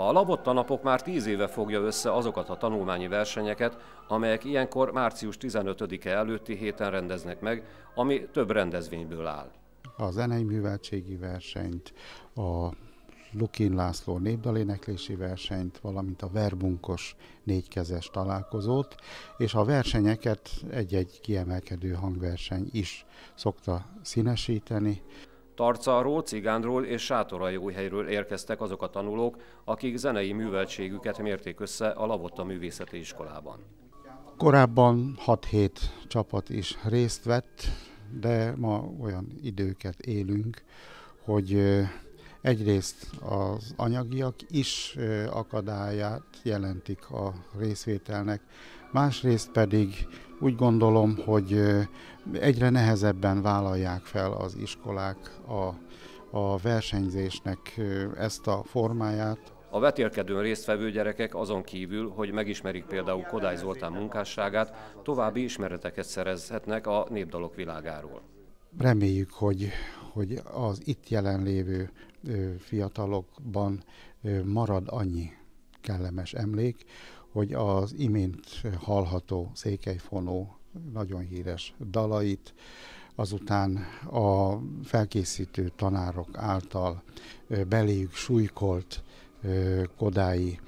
A Labotta napok már tíz éve fogja össze azokat a tanulmányi versenyeket, amelyek ilyenkor március 15-e előtti héten rendeznek meg, ami több rendezvényből áll. A zenei műveltségi versenyt, a Lukin László népdaléneklési versenyt, valamint a verbunkos négykezes találkozót, és a versenyeket egy-egy kiemelkedő hangverseny is szokta színesíteni. Tarcáról, Cigánról és Sátoraljóhelyről érkeztek azok a tanulók, akik zenei műveltségüket mérték össze a Lavotta Művészeti Iskolában. Korábban 6-7 csapat is részt vett, de ma olyan időket élünk, hogy egyrészt az anyagiak is akadályát jelentik a részvételnek, másrészt pedig úgy gondolom, hogy egyre nehezebben vállalják fel az iskolák a, a versenyzésnek ezt a formáját. A vetélkedőn résztvevő gyerekek azon kívül, hogy megismerik például Kodály Zoltán munkásságát, további ismereteket szerezhetnek a népdalok világáról. Reméljük, hogy, hogy az itt jelenlévő fiatalokban marad annyi kellemes emlék, hogy az imént hallható székelyfonó nagyon híres dalait, azután a felkészítő tanárok által beléjük súlykolt kodái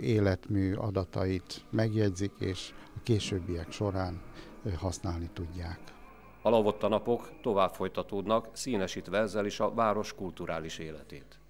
életmű adatait megjegyzik, és a későbbiek során használni tudják. A lavott napok tovább folytatódnak, színesítve ezzel is a város kulturális életét.